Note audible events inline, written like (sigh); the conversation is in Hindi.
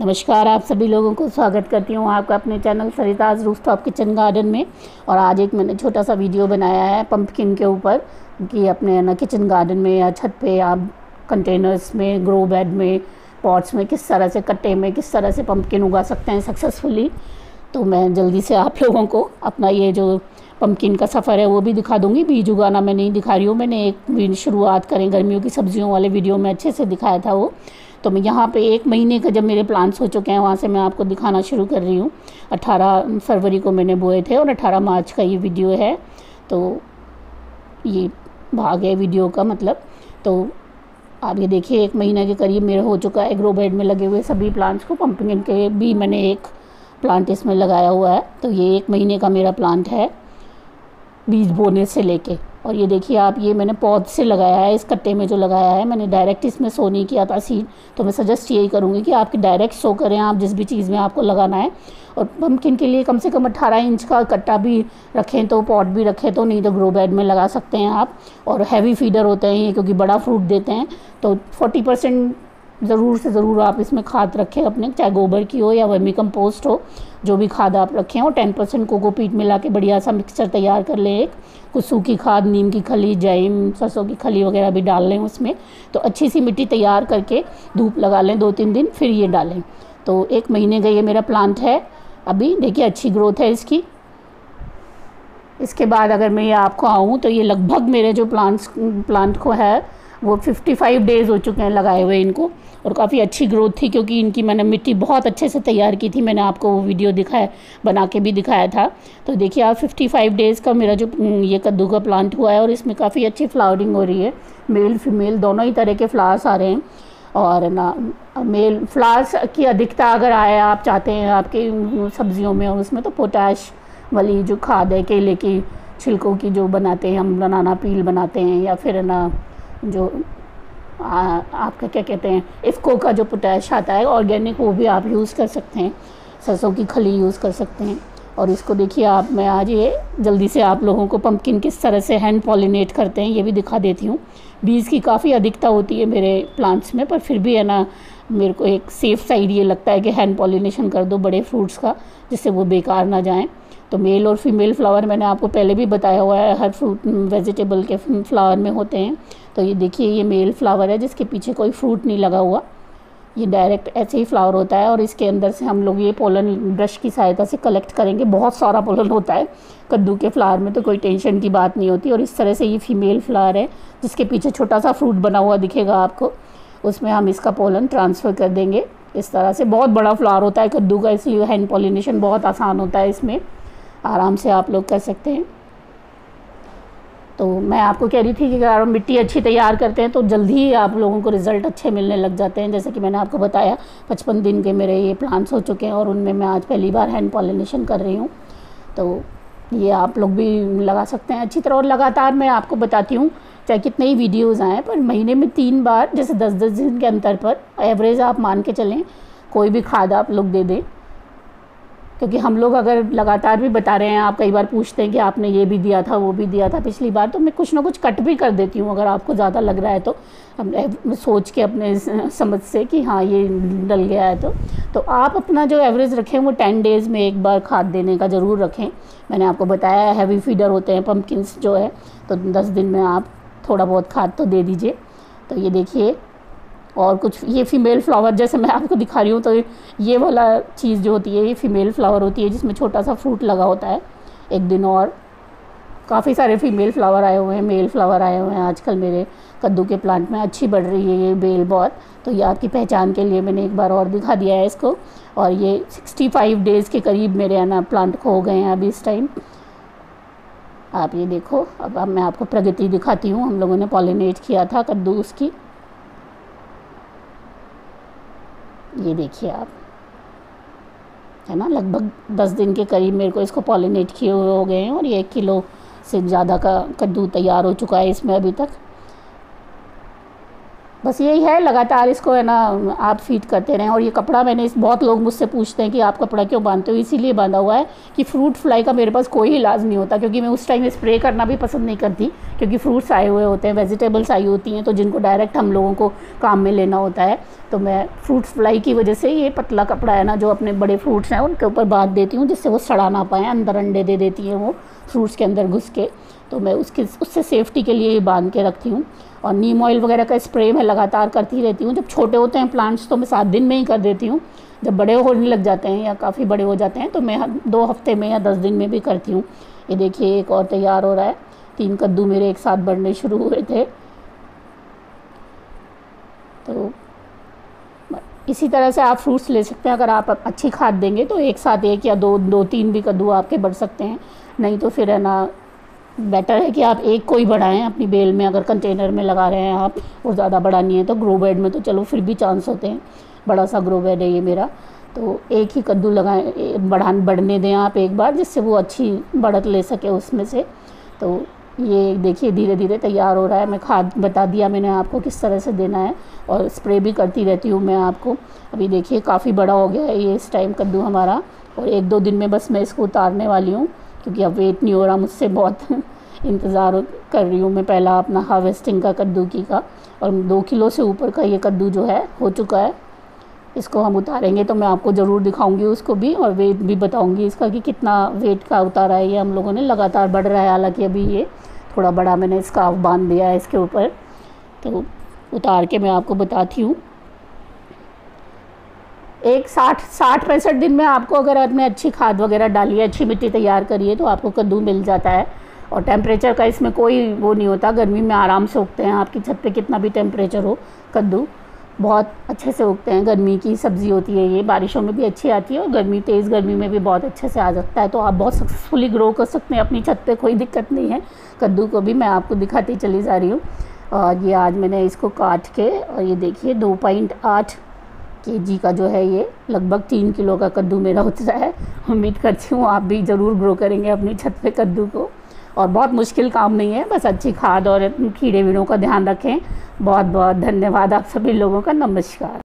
नमस्कार, आप सभी लोगों को स्वागत करती हूँ आपका अपने चैनल सरिताज रूफटॉप किचन गार्डन में। और आज एक मैंने छोटा सा वीडियो बनाया है पंपकिन के ऊपर, कि अपने ना किचन गार्डन में या छत पे आप कंटेनर्स में ग्रो बेड में पॉट्स में किस तरह से, कट्टे में किस तरह से पंपकिन उगा सकते हैं सक्सेसफुली तो मैं जल्दी से आप लोगों को अपना ये जो पम्पकिन का सफ़र है, वो भी दिखा दूँगी। बीज उगाना मैं नहीं दिखा रही हूँ, मैंने एक शुरुआत करें गर्मियों की सब्जियों वाले वीडियो में अच्छे से दिखाया था वो। तो मैं यहाँ पे एक महीने का जब मेरे प्लांट्स हो चुके हैं, वहाँ से मैं आपको दिखाना शुरू कर रही हूँ। अट्ठारह फरवरी को मैंने बोए थे और अट्ठारह मार्च का ये वीडियो है। तो ये भाग है वीडियो का मतलब। तो आप ये देखिए, एक महीने के करीब मेरा हो चुका है ग्रो बेड में लगे हुए सभी प्लांट्स को। पंपिंग के भी मैंने एक प्लांट इसमें लगाया हुआ है। तो ये एक महीने का मेरा प्लांट है, बीज बोने से लेके। और ये देखिए आप, ये मैंने पौध से लगाया है, इस कट्टे में जो लगाया है, मैंने डायरेक्ट इसमें सो नहीं किया था सीड तो मैं सजेस्ट यही करूँगी कि आपकी डायरेक्ट सो करें, आप जिस भी चीज़ में आपको लगाना है। और पम्पकिन के लिए कम से कम अट्ठारह इंच का कट्टा भी रखें तो पॉट भी रखें तो नहीं तो ग्रो बैड में लगा सकते हैं आप। और हैवी फीडर होते हैं ये, क्योंकि बड़ा फ्रूट देते हैं तो फोर्टी परसेंट ज़रूर से ज़रूर आप इसमें खाद रखें अपने, चाहे गोबर की हो या वर्मी कंपोस्ट हो, जो भी खाद आप रखें, और टेन परसेंट कोकोपीट मिला के बढ़िया सा मिक्सचर तैयार कर लें एक। कुछ सूखी खाद, नीम की खली, जैम, सरसों की खली वगैरह भी डाल लें उसमें। तो अच्छी सी मिट्टी तैयार करके धूप लगा लें दो तीन दिन, फिर ये डालें। तो एक महीने का ये मेरा प्लांट है। अभी देखिए अच्छी ग्रोथ है इसकी। इसके बाद अगर मैं ये आपको आऊँ तो ये लगभग मेरे जो प्लांट्स प्लांट को है वो 55 डेज़ हो चुके हैं लगाए हुए इनको और काफ़ी अच्छी ग्रोथ थी क्योंकि इनकी मैंने मिट्टी बहुत अच्छे से तैयार की थी, मैंने आपको वो वीडियो दिखाया, बना के भी दिखाया था। तो देखिए आप 55 डेज़ का मेरा जो ये कद्दू का प्लांट हुआ है और इसमें काफ़ी अच्छी फ्लावरिंग हो रही है। मेल फीमेल दोनों ही तरह के फ्लावर्स आ रहे हैं और ना मेल फ्लावर्स की अधिकता अगर आए, आप चाहते हैं आपकी सब्जियों में उसमें तो पोटैश वाली जो खाद है, केले की छिलकों की जो बनाते हैं, हम बनाना, पील बनाते हैं या फिर ना जो आपका क्या कहते हैं इफ़को का जो पोटैश आता है, ऑर्गेनिक, वो भी आप यूज़ कर सकते हैं, सरसों की खली यूज़ कर सकते हैं। और इसको देखिए आप, मैं आज ये जल्दी से आप लोगों को पंपकिन किस तरह से हैंड पॉलिनेट करते हैं, ये भी दिखा देती हूँ। बीज की काफ़ी अधिकता होती है मेरे प्लांट्स में, पर फिर भी है ना, मेरे को एक सेफ़ साइड ये लगता है कि हैंड पॉलिनेशन कर दो बड़े फ्रूट्स का, जिससे वो बेकार ना जाएँ। तो मेल और फीमेल फ्लावर मैंने आपको पहले भी बताया हुआ है, हर फ्रूट वेजिटेबल के फ्लावर में होते हैं। तो ये देखिए, ये मेल फ्लावर है, जिसके पीछे कोई फ्रूट नहीं लगा हुआ। ये डायरेक्ट ऐसे ही फ्लावर होता है और इसके अंदर से हम लोग ये पोलन ब्रश की सहायता से कलेक्ट करेंगे। बहुत सारा पोलन होता है। कद्दू के फ्लावर में तो कोई टेंशन की बात नहीं होती और इस तरह से ये फीमेल फ्लावर है, जिसके पीछे छोटा सा फ्रूट बना हुआ दिखेगा आपको। उसमें हम इसका पोलन ट्रांसफ़र कर देंगे। इस तरह से बहुत बड़ा फ्लावर होता है कद्दू का, इसलिए हैंड पॉलिनेशन बहुत आसान होता है इसमें। आराम से आप लोग कर सकते हैं। तो मैं आपको कह रही थी कि अगर मिट्टी अच्छी तैयार करते हैं तो जल्दी ही आप लोगों को रिज़ल्ट अच्छे मिलने लग जाते हैं। जैसे कि मैंने आपको बताया, पचपन दिन के मेरे ये प्लांट्स हो चुके हैं और उनमें मैं आज पहली बार हैंड पॉलिनेशन कर रही हूँ। तो ये आप लोग भी लगा सकते हैं। अच्छी तरह और लगातार मैं आपको बताती हूँ, चाहे कितने ही वीडियोज़ आएँ, पर महीने में तीन बार, जैसे दस दस दिन के अंतर पर एवरेज आप मान के चलें, कोई भी खाद आप लोग दे दें क्योंकि हम लोग अगर लगातार भी बता रहे हैं, आप कई बार पूछते हैं कि आपने ये भी दिया था, वो भी दिया था, पिछली बार तो मैं कुछ ना कुछ कट भी कर देती हूँ, अगर आपको ज़्यादा लग रहा है तो। सोच के अपने समझ से कि हाँ ये डल गया है तो। तो आप अपना जो एवरेज रखें, वो टेन डेज़ में एक बार खाद देने का ज़रूर रखें। मैंने आपको बताया, हैवी फीडर होते हैं, पम्पकिन्स जो है तो दस दिन में आप थोड़ा बहुत खाद तो दे दीजिए। तो ये देखिए और कुछ ये फ़ीमेल फ्लावर जैसे मैं आपको दिखा रही हूँ तो ये वाला चीज़ जो होती है, ये फ़ीमेल फ्लावर होती है, जिसमें छोटा सा फ्रूट लगा होता है एक दिन और। काफ़ी सारे फीमेल फ्लावर आए हुए हैं मेल फ्लावर आए हुए हैं आजकल मेरे कद्दू के प्लांट में, अच्छी बढ़ रही है ये बेल बहुत। तो ये आपकी पहचान के लिए मैंने एक बार और दिखा दिया है इसको। और ये 65 डेज़ के करीब मेरे है ना प्लांट खो गए हैं अभी इस टाइम आप ये देखो, अब अब मैं आपको प्रगति दिखाती हूँ। हम लोगों ने पॉलिनेट किया था कद्दू उसकी। ये देखिए आप। है ना? लगभग दस दिन के करीब मेरे को इसको पॉलिनेट किए हुए हो गए हैं और ये एक किलो से ज़्यादा का कद्दू तैयार हो चुका है इसमें अभी तक। बस यही है, लगातार इसको, है ना, आप फ़ीड करते रहें। और ये कपड़ा मैंने इस, बहुत लोग मुझसे पूछते हैं कि आप कपड़ा क्यों बांधते हो? इसीलिए बांधा हुआ है कि फ्रूट फ्लाई का मेरे पास कोई इलाज नहीं होता, क्योंकि मैं उस टाइम स्प्रे करना भी पसंद नहीं करती, क्योंकि फ्रूट्स आए हुए होते हैं वेजिटेबल्स आई होती हैं तो जिनको डायरेक्ट हम लोगों को काम में लेना होता है। तो मैं फ्रूट्स फ्लाई की वजह से ये पतला कपड़ा है ना, जो अपने बड़े फ्रूट्स हैं, उनके ऊपर बाँध देती हूँ, जिससे वो सड़ा ना पाए, अंदर अंडे दे देती हैं वो फ्रूट्स के अंदर घुस के। तो मैं उसके, उससे सेफ्टी के लिए ये बाँध के रखती हूँ। और नीम ऑयल वगैरह का स्प्रे मैं लगातार करती रहती हूँ। जब छोटे होते हैं प्लांट्स तो मैं सात दिन में ही कर देती हूँ। जब बड़े होने लग जाते हैं या काफ़ी बड़े हो जाते हैं तो मैं दो हफ़्ते में या दस दिन में भी करती हूँ। ये देखिए, एक और तैयार हो रहा है। तीन कद्दू मेरे एक साथ बढ़ने शुरू हुए थे। तो इसी तरह से आप फ्रूट्स ले सकते हैं। अगर आप अच्छी खाद देंगे तो एक साथ एक या दो दो, तीन भी कद्दू आपके बढ़ सकते हैं। नहीं तो फिर है ना बेटर है कि आप एक को ही बढ़ाएँ अपनी बेल में। अगर कंटेनर में लगा रहे हैं आप और ज़्यादा बड़ा नहीं है तो ग्रो बेड में तो चलो फिर भी चांस होते हैं। बड़ा सा ग्रो बेड है ये मेरा। तो एक ही कद्दू लगाएँ बढ़ा बढ़ने दें आप एक बार, जिससे वो अच्छी बढ़त ले सके उसमें से। तो ये देखिए धीरे धीरे तैयार हो रहा है। मैं खाद बता दिया मैंने आपको किस तरह से देना है और स्प्रे भी करती रहती हूँ मैं आपको। अभी देखिए, काफ़ी बड़ा हो गया है ये इस टाइम कद्दू हमारा और एक दो दिन में बस मैं इसको उतारने वाली हूँ क्योंकि अब वेट नहीं हो रहा मुझसे बहुत (laughs) इंतज़ार कर रही हूँ मैं पहला अपना हार्वेस्टिंग का, कद्दू की का। और दो किलो से ऊपर का ये कद्दू जो है, हो चुका है। इसको हम उतारेंगे तो मैं आपको ज़रूर दिखाऊँगी उसको भी और वेट भी बताऊँगी इसका कि कितना वेट का उतारा है। ये हम लोगों ने लगातार बढ़ रहा है। हालाँकि अभी ये थोड़ा बड़ा मैंने स्काफ बाँध दिया है इसके ऊपर। तो उतार के मैं आपको बताती हूँ। एक साठ साठ पैंसठ दिन में आपको अगर आपने अच्छी खाद वगैरह डाली है, अच्छी मिट्टी तैयार करी है तो आपको कद्दू मिल जाता है। और टेम्परेचर का इसमें कोई वो नहीं होता। गर्मी में आराम से उगते हैं। आपकी छत पे कितना भी टेम्परेचर हो, कद्दू। बहुत अच्छे से उगते हैं। गर्मी की सब्ज़ी होती है ये, बारिशों में भी अच्छी आती है और गर्मी, तेज़ गर्मी में भी बहुत अच्छे से आ सकता है। तो आप बहुत सक्सेसफुली ग्रो कर सकते हैं। अपनी छत पे कोई दिक्कत नहीं है। कद्दू को भी मैं आपको दिखाती चली जा रही हूँ। और ये आज मैंने इसको काट के, और ये देखिए, दो पॉइंट आठ के जी का जो है ये, लगभग तीन किलो का कद्दू मेरा उतरा है। उम्मीद करती हूँ आप भी ज़रूर ग्रो करेंगे अपनी छत पे कद्दू को। और बहुत मुश्किल काम नहीं है, बस अच्छी खाद और कीड़े वीड़ों का ध्यान रखें। बहुत बहुत धन्यवाद आप सभी लोगों का, नमस्कार।